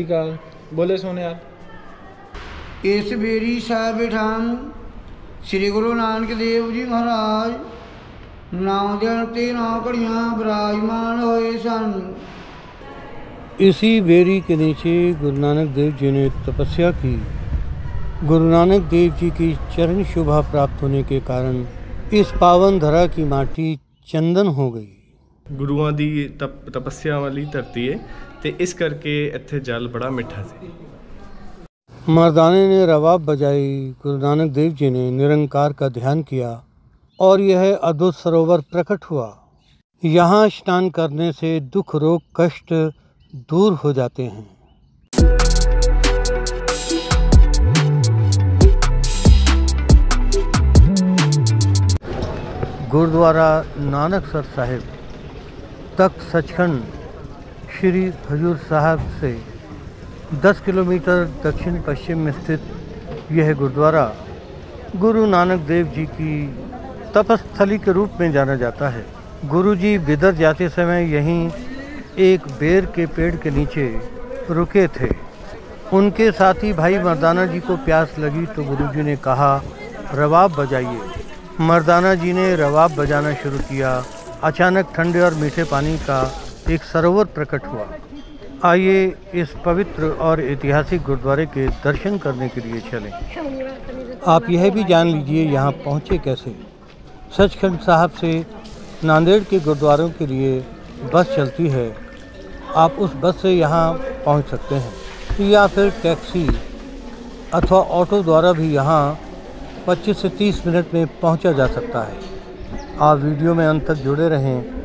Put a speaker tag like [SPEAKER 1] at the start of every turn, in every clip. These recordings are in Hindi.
[SPEAKER 1] ਅਕਾਲ ਬੋਲੇ ਸੋਨਿਆਲ
[SPEAKER 2] ਇਸ ਬੇਰੀ ਸਾਹਿਬ ਬਿਠਾਨ ਸ੍ਰੀ ਗੁਰੂ ਨਾਨਕ ਦੇਵ ਜੀ ਮਹਾਰਾਜ ਨੌ ਦਿਨ ਤੇ ਨੌ ਘੜੀਆਂ ਵਿਰਾਜਮਾਨ ਹੋਏ ਸਨ
[SPEAKER 3] इसी बेरी के नीचे गुरु नानक देव जी ने तपस्या की गुरु नानक देव जी की चरण शोभा प्राप्त होने के कारण इस पावन धरा की माटी चंदन हो गई
[SPEAKER 4] ਗੁਰੂਆਂ ਦੀ ਤਪ ਤਪੱਸਿਆ ਵਾਲੀ ਧਰਤੀ ਹੈ ਤੇ ਇਸ ਕਰਕੇ ਇੱਥੇ ਜਲ ਬੜਾ ਮਿੱਠਾ ਸੀ
[SPEAKER 3] मर्दाने ने रवाब बजाई गुरु नानक देव जी ने निरंकार का ध्यान किया और यह अद्भुत सरोवर प्रकट हुआ यहाँ स्नान करने से दुख रोग कष्ट दूर हो जाते हैं गुरुद्वारा नानकसर साहिब तख्त सचखंड श्री हजूर साहब से 10 किलोमीटर दक्षिण पश्चिम में स्थित यह गुरुद्वारा गुरु नानक देव जी की तपस्थली के रूप में जाना जाता है। गुरु जी बिदर जाते समय यहीं एक बेर के पेड़ के नीचे रुके थे। उनके साथी भाई मर्दाना जी को प्यास लगी तो गुरु जी ने कहा, रवाब बजाइए। मर्दाना जी ने रवाब बजाना शुरू किया। अचानक ठंडे और मीठे पानी का एक सरोवर प्रकट हुआ। आइए इस पवित्र और ऐतिहासिक गुरुद्वारे के दर्शन करने के लिए चलें। आप यह भी जान लीजिए यहाँ पहुँचे कैसे। सचखंड साहब से नांदेड़ के गुरुद्वारों के लिए बस चलती है। आप उस बस से यहाँ पहुँच सकते हैं। या फिर टैक्सी अथवा ऑटो द्वारा भी यहाँ 25 से 30 मिनट में पहुँचा जा सकता है। आप वीडियो में अंत तक जुड़े रहें।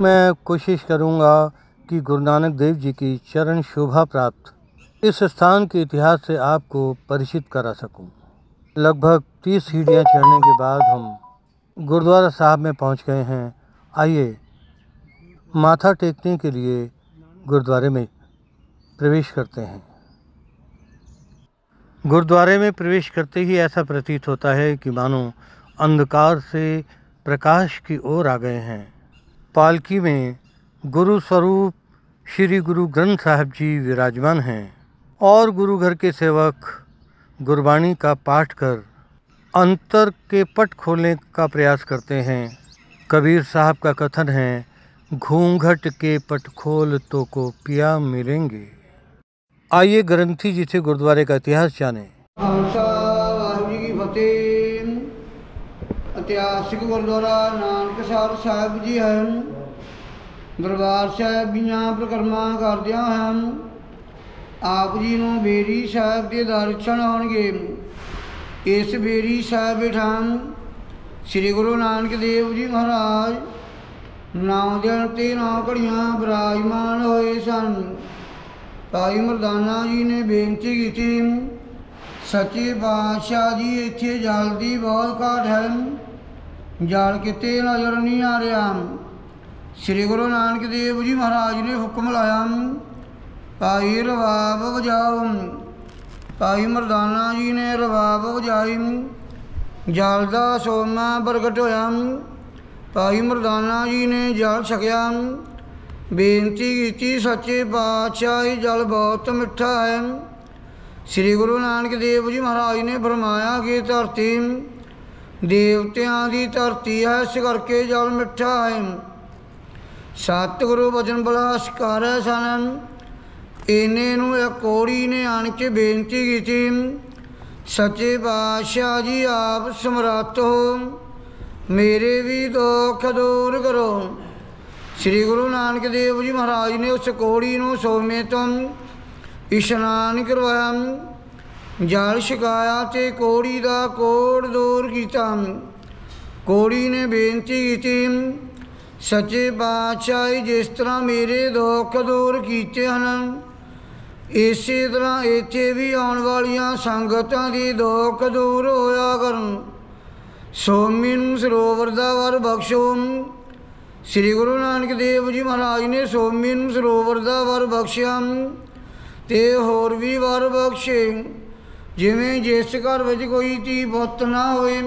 [SPEAKER 3] मैं कोशिश करूँगा कि गुरु नानक देव जी की चरण शोभा प्राप्त इस स्थान के इतिहास से आपको परिचित करा सकूँ। लगभग 30 सीढ़ियाँ चढ़ने के बाद हम गुरुद्वारा साहब में पहुँच गए हैं। आइए, माथा टेकने के लिए गुरुद्वारे में प्रवेश करते हैं। गुरुद्वारे में प्रवेश करते ही ऐसा प्रतीत होता है कि मानो अंधकार से प्रकाश की ओर आ गए हैं। पालकी में गुरु स्वरूप श्री गुरु ग्रंथ साहब जी विराजमान हैं और गुरु घर के सेवक गुरबाणी का पाठ कर अंतर के पट खोलने का प्रयास करते हैं। कबीर साहब का कथन है, घूंघट के पट खोल तो को पिया मिलेंगे। आइए ग्रंथी जी से गुरुद्वारे का इतिहास जानें।
[SPEAKER 2] ਇਤਿਹਾਸਿਕ ਗੁਰਦੁਆਰਾ ਨਾਨਕ ਸਰ ਸਾਹਿਬ ਜੀ ਹਨ। ਦਰਬਾਰ ਸਾਹਿਬ ਦੀਆਂ ਪ੍ਰਕਰਮਾਂ ਕਰਦਿਆਂ ਹਨ। ਆਪ ਜੀ ਨੂੰ ਬੇਰੀ ਸਾਹਿਬ ਦੇ ਦਰਸ਼ਨ ਹੋਣਗੇ ਇਸ ਬੇਰੀ ਸਾਹਿਬ ਬਿਠਾਨ ਸ੍ਰੀ ਗੁਰੂ ਨਾਨਕ ਦੇਵ ਜੀ ਮਹਾਰਾਜ ਨੌ ਦਿਨ ਤੇ ਨੌ ਘੜੀਆਂ ਵਿਰਾਜਮਾਨ ਹੋਏ ਸਨ। ਭਾਈ ਮਰਦਾਨਾ ਜੀ ਨੇ ਬੇਨਤੀ ਕੀਤੀ, ਸੱਚੇ ਬਾਦਸ਼ਾਹ ਜੀ, ਇੱਥੇ ਜਲਦੀ ਬਹੁਤ ਘਾਟ ਹੈ। ਜਲ ਕਿਤੇ ਨਜ਼ਰ ਨਹੀਂ ਆ ਰਿਹਾ। ਸ੍ਰੀ ਗੁਰੂ ਨਾਨਕ ਦੇਵ ਜੀ ਮਹਾਰਾਜ ਨੇ ਹੁਕਮ ਲਾਇਆ, ਭਾਈ ਰਵਾਬ ਵਜਾਓ। ਭਾਈ ਮਰਦਾਨਾ ਜੀ ਨੇ ਰਵਾਬ ਵਜਾਈ। ਜਲ ਦਾ ਸੋਮਾ ਪ੍ਰਗਟ ਹੋਇਆ। ਭਾਈ ਮਰਦਾਨਾ ਜੀ ਨੇ ਜਲ ਛਕਿਆ। ਬੇਨਤੀ ਕੀਤੀ, ਸੱਚੇ ਪਾਤਸ਼ਾਹ ਇਹ ਜਲ ਬਹੁਤ ਮਿੱਠਾ ਹੈ। ਸ੍ਰੀ ਗੁਰੂ ਨਾਨਕ ਦੇਵ ਜੀ ਮਹਾਰਾਜ ਨੇ ਫਰਮਾਇਆ ਕਿ ਧਰਤੀ ਦੇਵਤਿਆਂ ਦੀ ਧਰਤੀ ਹੈ ਇਸ ਕਰਕੇ ਜਲ ਮਿੱਠਾ ਹੈ। ਸਤਿਗੁਰੂ ਬਚਨ ਬਲਾਸ ਕਰ ਸਨ ਇਹਨੇ ਨੂੰ ਇੱਕ ਕੋੜੀ ਨੇ ਆਣ ਕੇ ਬੇਨਤੀ ਕੀਤੀ, ਸੱਚੇ ਬਾਦਸ਼ਾਹ ਜੀ, ਆਪ ਸਮਰੱਥ ਹੋ। ਮੇਰੇ ਵੀ ਦੁੱਖ ਦੂਰ ਕਰੋ। ਸ੍ਰੀ ਗੁਰੂ ਨਾਨਕ ਦੇਵ ਜੀ ਮਹਾਰਾਜ ਨੇ ਉਸ ਕੋੜੀ ਨੂੰ ਸੋਮੇ ਤੋਂ ਇਸ਼ਨਾਨ ਕਰਵਾਇਆ। ਜਲ ਛਕਾਇਆ ਤੇ ਕੋੜੀ ਦਾ ਕੋੜ ਦੂਰ ਕੀਤਾ। ਕੋੜੀ ਨੇ ਬੇਨਤੀ ਕੀਤੀ, ਸੱਚੇ ਪਾਤਸ਼ਾਹ ਜਿਸ ਤਰ੍ਹਾਂ ਮੇਰੇ ਦੁੱਖ ਦੂਰ ਕੀਤੇ ਹਨ, ਇਸੇ ਤਰ੍ਹਾਂ ਇੱਥੇ ਵੀ ਆਉਣ ਵਾਲੀਆਂ ਸੰਗਤਾਂ ਦੀ ਦੁੱਖ ਦੂਰ ਹੋਇਆ ਕਰਨ ਸੋਮੀ ਨੂੰ ਸਰੋਵਰ ਦਾ ਵਰ ਬਖਸ਼ੋ। ਸ੍ਰੀ ਗੁਰੂ ਨਾਨਕ ਦੇਵ ਜੀ ਮਹਾਰਾਜ ਨੇ ਸੋਮੀ ਨੂੰ ਸਰੋਵਰ ਦਾ ਵਰ ਬਖਸ਼ਿਆ ਤੇ ਹੋਰ ਵੀ ਵਰ ਬਖਸ਼ੇ। ਜਿਵੇਂ ਜਿਸ ਘਰ ਵਿੱਚ ਕੋਈ ਧੀ ਪੁੱਤ ਨਾ ਹੋਏ,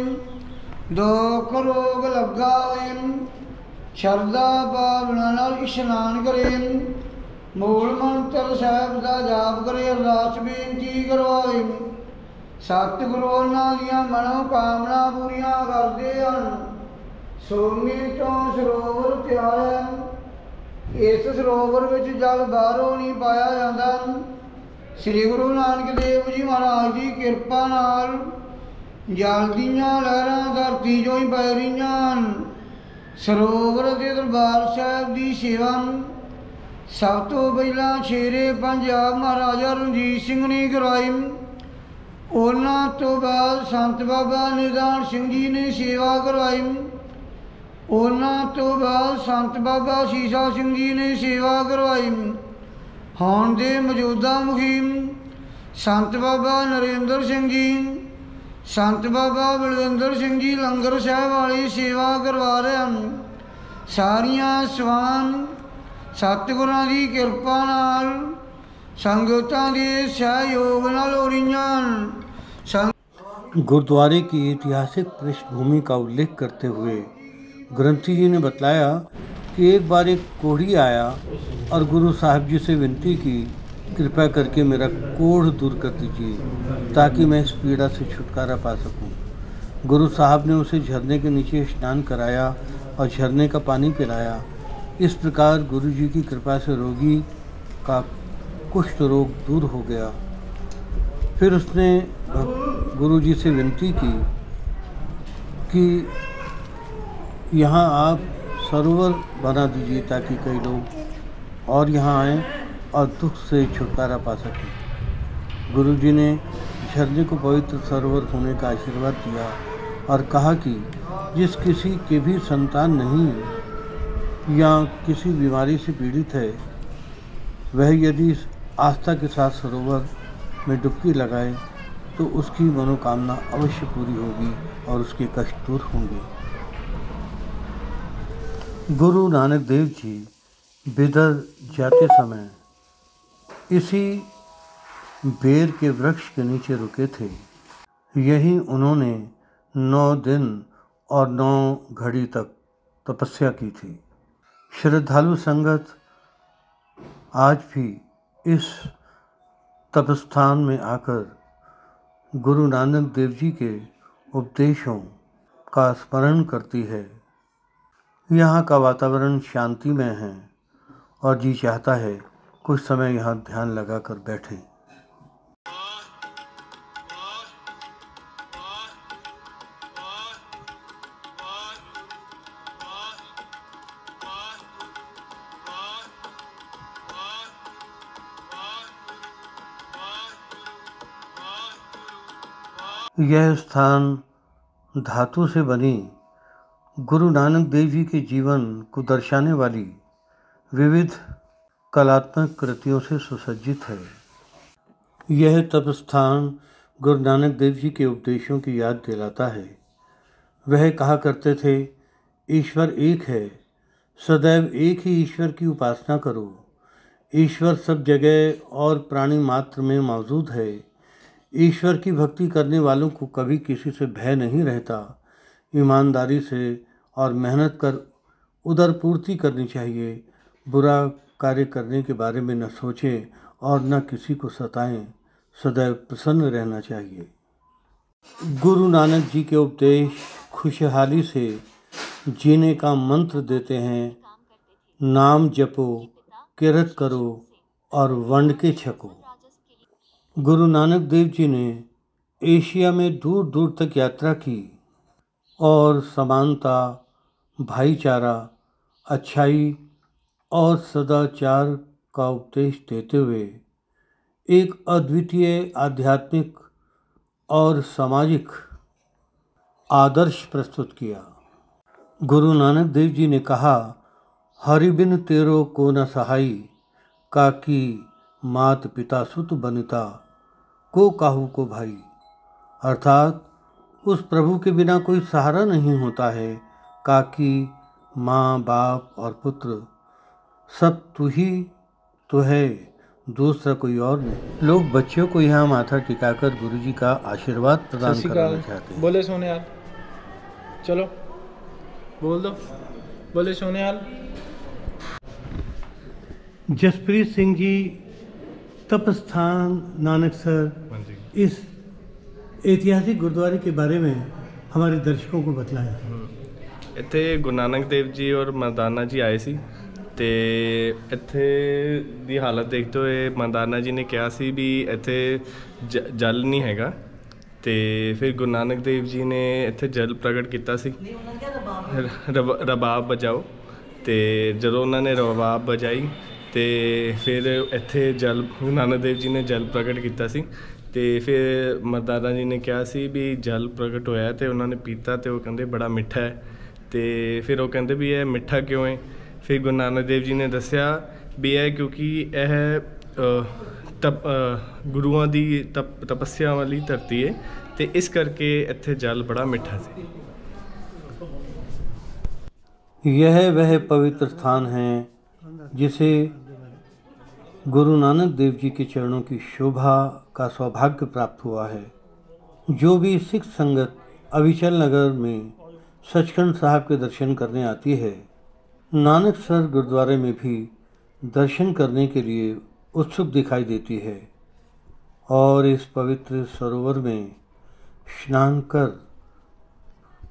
[SPEAKER 2] ਦੁੱਖ ਰੋਗ ਲੱਗਾ ਹੋਏ, ਸ਼ਰਧਾ ਭਾਵਨਾ ਨਾਲ ਇਸ਼ਨਾਨ ਕਰੇ, ਮੂਲ ਮੰਤਰ ਸਾਹਿਬ ਦਾ ਜਾਪ ਕਰੇ, ਅਰਦਾਸ ਬੇਨਤੀ ਕਰਵਾਏ। ਸਤਿਗੁਰੂ ਉਹਨਾਂ ਦੀਆਂ ਮਨੋ ਕਾਮਨਾ ਪੂਰੀਆਂ ਕਰਦੇ ਹਨ। ਸੋਨੇ ਤੋਂ ਸਰੋਵਰ ਤਿਆਰ ਹੈ। ਇਸ ਸਰੋਵਰ ਵਿੱਚ ਜਲ ਬਾਹਰੋਂ ਨਹੀਂ ਪਾਇਆ ਜਾਂਦਾ। ਸ੍ਰੀ ਗੁਰੂ ਨਾਨਕ ਦੇਵ ਜੀ ਮਹਾਰਾਜ ਦੀ ਕਿਰਪਾ ਨਾਲ ਜਲਦੀਆਂ ਲਹਿਰਾਂ ਧਰਤੀ 'ਚੋਂ ਹੀ ਪੈ ਰਹੀਆਂ ਹਨ। ਸਰੋਵਰ ਦੇ ਦਰਬਾਰ ਸਾਹਿਬ ਦੀ ਸੇਵਾ ਨੂੰ ਸਭ ਤੋਂ ਪਹਿਲਾਂ ਸ਼ੇਰੇ ਪੰਜਾਬ ਮਹਾਰਾਜਾ ਰਣਜੀਤ ਸਿੰਘ ਨੇ ਕਰਾਈ। ਉਹਨਾਂ ਤੋਂ ਬਾਅਦ ਸੰਤ ਬਾਬਾ ਨਿਦਾਨ ਸਿੰਘ ਜੀ ਨੇ ਸੇਵਾ ਕਰਵਾਈ ਉਹਨਾਂ ਤੋਂ ਬਾਅਦ ਸੰਤ ਬਾਬਾ ਸੀਸਾ ਸਿੰਘ ਜੀ ਨੇ ਸੇਵਾ ਕਰਵਾਈ ਹੁਣ ਦੇ ਮੌਜੂਦਾ ਮੁਖੀ ਸੰਤ ਬਾਬਾ ਨਰਿੰਦਰ ਸਿੰਘ ਜੀ ਸੰਤ ਬਾਬਾ ਬਲਵਿੰਦਰ ਸਿੰਘ ਜੀ ਲੰਗਰ ਸਾਹਿਬ ਵਾਲੀ ਸੇਵਾ ਕਰਵਾ ਰਹੇ ਹਨ ਸਾਰੀਆਂ ਸਵਾਨ ਸਤਿਗੁਰਾਂ ਦੀ ਕਿਰਪਾ ਨਾਲ ਸੰਗਤਾਂ ਦੇ ਸਹਿਯੋਗ ਨਾਲ ਹੋ ਰਹੀਆਂ ਹਨ ਸੰਗ
[SPEAKER 3] गुरुद्वारे की ऐतिहासिक पृष्ठभूमि का उल्लेख करते हुए ग्रंथी जी ने बतलाया कि एक बार एक कोढ़ी आया और गुरु साहब जी से विनती की कृपया करके मेरा कोढ़ दूर कर दीजिए, ताकि मैं इस पीड़ा से छुटकारा पा सकूँ। गुरु साहब ने उसे झरने के नीचे स्नान कराया और झरने का पानी पिलाया इस प्रकार गुरु जी की कृपा से रोगी का कुष्ठ रोग दूर हो गया फिर उसने गुरु जी से विनती की कि यहाँ आप सरोवर बना दीजिए ताकि कई लोग और यहाँ आएँ और दुख से छुटकारा पा सकें। गुरु जी ने झरने को पवित्र सरोवर होने का आशीर्वाद दिया और कहा कि जिस किसी के भी संतान नहीं या किसी बीमारी से पीड़ित है, वह यदि आस्था के साथ सरोवर में डुबकी लगाए तो उसकी मनोकामना अवश्य पूरी होगी और उसके कष्ट दूर होंगे। गुरु नानक देव जी बिदर जाते समय इसी बेर के वृक्ष के नीचे रुके थे। यही उन्होंने नौ दिन और नौ घड़ी तक तपस्या की थी। श्रद्धालु संगत आज भी इस तपस्थान में आकर गुरु नानक देव जी के उपदेशों का स्मरण करती है। यहाँ का वातावरण शांतिमय है। और जी चाहता है, कुछ समय यहाँ ध्यान लगाकर बैठें। यह स्थान धातु से बनी गुरु नानक देव जी के जीवन को दर्शाने वाली विविध कलात्मक कृतियों से सुसज्जित है। यह तप स्थान गुरु नानक देव जी के उपदेशों की याद दिलाता है। वह कहा करते थे, ईश्वर एक है, सदैव एक ही ईश्वर की उपासना करो। ईश्वर सब जगह और प्राणी मात्र में मौजूद है। ईश्वर की भक्ति करने वालों को कभी किसी से भय नहीं रहता। ईमानदारी से और मेहनत कर उदर पूर्ति करनी चाहिए। बुरा कार्य करने के बारे में न सोचें और न किसी को सताएँ। सदैव प्रसन्न रहना चाहिए। गुरु नानक जी के उपदेश खुशहाली से जीने का मंत्र देते हैं। नाम जपो, किरत करो और वंड के छको। गुरु नानक देव जी ने एशिया में दूर दूर तक यात्रा की और समानता, भाईचारा, अच्छाई और सदाचार का उपदेश देते हुए एक अद्वितीय आध्यात्मिक और सामाजिक आदर्श प्रस्तुत किया। गुरु नानक देव जी ने कहा हरिबिन तेरो को न सहाई, काकी मात पिता सुत बनिता, को काहू को भाई। अर्थात, उस प्रभु के बिना कोई सहारा नहीं होता है, काकी, माँ, बाप और पुत्र। सब तू ही तो है दूसरा कोई और नहीं। लोग बच्चों को यहाँ माथा टिकाकर गुरुजी का आशीर्वाद प्रदान करना चाहते हैं।
[SPEAKER 1] बोले सोनियाल। चलो बोल दो। बोले सोनियाल।
[SPEAKER 3] जसप्रीत सिंह जी तपस्थान नानकसर
[SPEAKER 4] हाँ
[SPEAKER 3] इस ऐतिहासिक गुरुद्वारे के बारे में हमारे दर्शकों को बतलाया
[SPEAKER 4] हम्म। इतने गुरु नानक देव जी और मरदाना जी आए सी। ਤੇ ਇੱਥੇ ਦੀ ਹਾਲਤ ਦੇਖਦੇ ਹੋਏ ਮਰਦਾਨਾ ਜੀ ਨੇ ਕਿਹਾ ਸੀ ਵੀ ਇੱਥੇ ਜਲ ਨਹੀਂ ਹੈਗਾ ਤੇ ਫਿਰ ਗੁਰੂ ਨਾਨਕ ਦੇਵ ਜੀ ਨੇ ਇੱਥੇ ਜਲ ਪ੍ਰਗਟ ਕੀਤਾ ਸੀ। ਰਬ- ਰਬਾਬ ਬਜਾਓ। ਤੇ ਜਦੋਂ ਉਹਨਾਂ ਨੇ ਰਬਾਬ ਬਜਾਈ ਤੇ ਫਿਰ ਇੱਥੇ ਜਲ ਗੁਰੂ ਨਾਨਕ ਦੇਵ ਜੀ ਨੇ ਜਲ ਪ੍ਰਗਟ ਕੀਤਾ ਸੀ। ਤੇ ਫਿਰ ਮਰਦਾਨਾ ਜੀ ਨੇ ਕਿਹਾ ਸੀ ਵੀ ਜਲ ਪ੍ਰਗਟ ਹੋਇਆ ਤੇ ਉਹਨਾਂ ਨੇ ਪੀਤਾ ਤੇ ਉਹ ਕਹਿੰਦੇ ਬੜਾ ਮਿੱਠਾ ਹੈ। ਤੇ ਫਿਰ ਉਹ ਕਹਿੰਦੇ ਵੀ ਇਹ ਮਿੱਠਾ ਕਿਉਂ ਹੈ? ਫਿਰ ਗੁਰੂ ਨਾਨਕ ਦੇਵ ਜੀ ਨੇ ਦੱਸਿਆ ਵੀ ਇਹ ਕਿਉਂਕਿ ਇਹ ਅ, ਤਪ ਅ, ਗੁਰੂਆਂ ਦੀ ਤਪ ਤਪੱਸਿਆ ਵਾਲੀ ਧਰਤੀ ਹੈ ਤੇ ਇਸ ਕਰਕੇ ਇੱਥੇ ਜਲ ਬੜਾ ਮਿੱਠਾ ਸੀ
[SPEAKER 3] यह वह पवित्र स्थान है जिसे गुरु नानक देव जी के चरणों की शोभा का सौभाग्य प्राप्त हुआ है जो भी सिख संगत अविचल नगर में सचखंड साहब के दर्शन करने आती है नानक सर गुरुद्वारे में भी दर्शन करने के लिए उत्सुक दिखाई देती है और इस पवित्र सरोवर में स्नान कर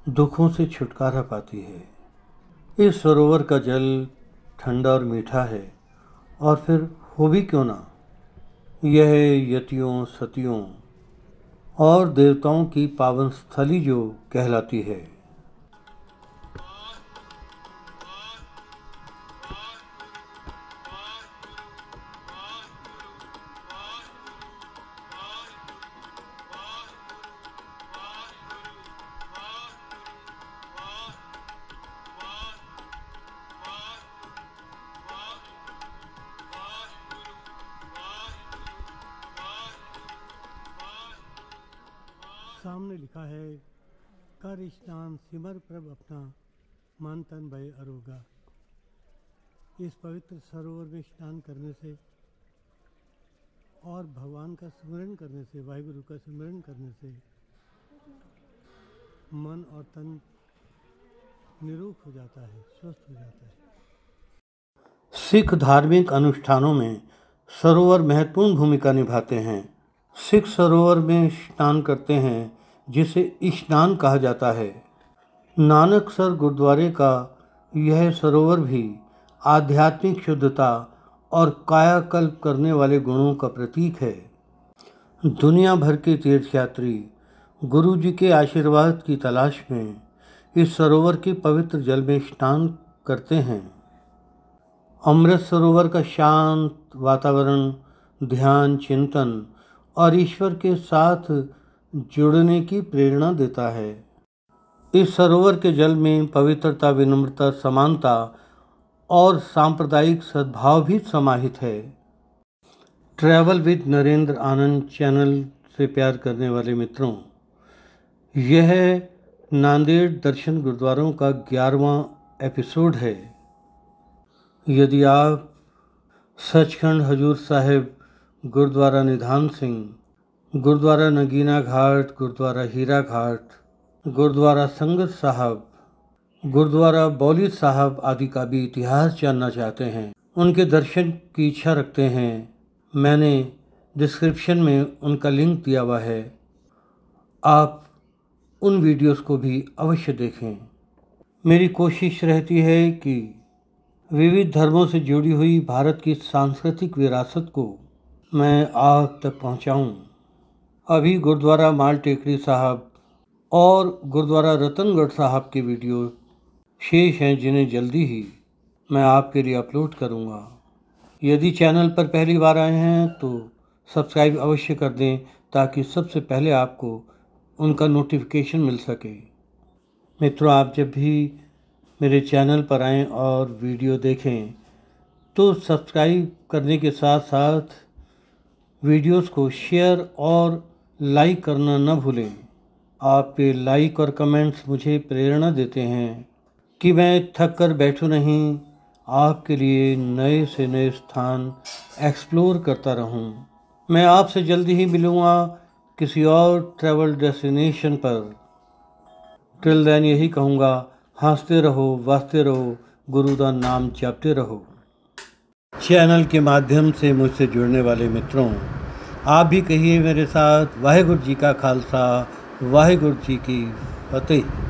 [SPEAKER 3] दुखों से छुटकारा पाती है। इस सरोवर का जल ठंडा और मीठा है और फिर हो भी क्यों ना? यह यतियों, सतियों और देवताओं की पावन स्थली जो कहलाती है। सामने लिखा है कर स्नान सिमर प्रभ अपना मन तन भय अरोगा। इस पवित्र सरोवर में स्नान करने से और भगवान का स्मरण करने से, वाहिगुरु का स्मरण करने से मन और तन निरूप हो जाता है, स्वस्थ हो जाता है। सिख धार्मिक अनुष्ठानों में सरोवर महत्वपूर्ण भूमिका निभाते हैं। सिख सरोवर में स्नान करते हैं जिसे स्नान कहा जाता है। नानकसर गुरुद्वारे का यह सरोवर भी आध्यात्मिक शुद्धता और कायाकल्प करने वाले गुणों का प्रतीक है। दुनिया भर के तीर्थयात्री गुरु जी के आशीर्वाद की तलाश में इस सरोवर के पवित्र जल में स्नान करते हैं। अमृत सरोवर का शांत वातावरण, ध्यान, चिंतन और ईश्वर के साथ जुड़ने की प्रेरणा देता है। इस सरोवर के जल में पवित्रता, विनम्रता, समानता और सांप्रदायिक सद्भाव भी समाहित है। Travel with Narendra Anand channel से प्यार करने वाले मित्रों, यह नांदेड़ दर्शन गुरुद्वारों का ग्यारहवा एपिसोड है। यदि आप सचखंड हजूर साहिब गुरुद्वारा निधान सिंह गुरुद्वारा नगीना घाट, गुरुद्वारा हीरा घाट, गुरुद्वारा संगत साहब, गुरुद्वारा बौली साहब आदि का भी इतिहास जानना चाहते हैं। उनके दर्शन की इच्छा रखते हैं। मैंने डिस्क्रिप्शन में उनका लिंक दिया हुआ है। आप उन वीडियोस को भी अवश्य देखें। मेरी कोशिश रहती है कि विविध धर्मों से जुड़ी हुई भारत की सांस्कृतिक विरासत को मैं आप तक पहुंचाऊं। अभी गुरुद्वारा माल टेकरी साहब और गुरुद्वारा रतनगढ़ साहब के वीडियो शेष हैं जिन्हें जल्दी ही मैं आपके लिए अपलोड करूँगा। यदि चैनल पर पहली बार आए हैं तो सब्सक्राइब अवश्य कर दें ताकि सबसे पहले आपको उनका नोटिफिकेशन मिल सके मित्रों, आप जब भी मेरे चैनल पर आएँ और वीडियो देखें तो सब्सक्राइब करने के साथ साथ वीडियोस को शेयर और लाइक करना न भूलें। आपके लाइक और कमेंट्स मुझे प्रेरणा देते हैं कि मैं थक कर बैठूँ नहीं। आपके लिए नए से नए स्थान एक्सप्लोर करता रहूँ। मैं आपसे जल्दी ही मिलूँगा किसी और ट्रैवल डेस्टिनेशन पर। टिल देन यही कहूँगा, हँसते रहो, वास्ते रहो, गुरु का नाम जपते रहो। चैनल के माध्यम से मुझसे जुड़ने वाले मित्रों आप भी कहिए मेरे साथ वाहेगुरु जी का खालसा वाहेगुरु जी की फतेह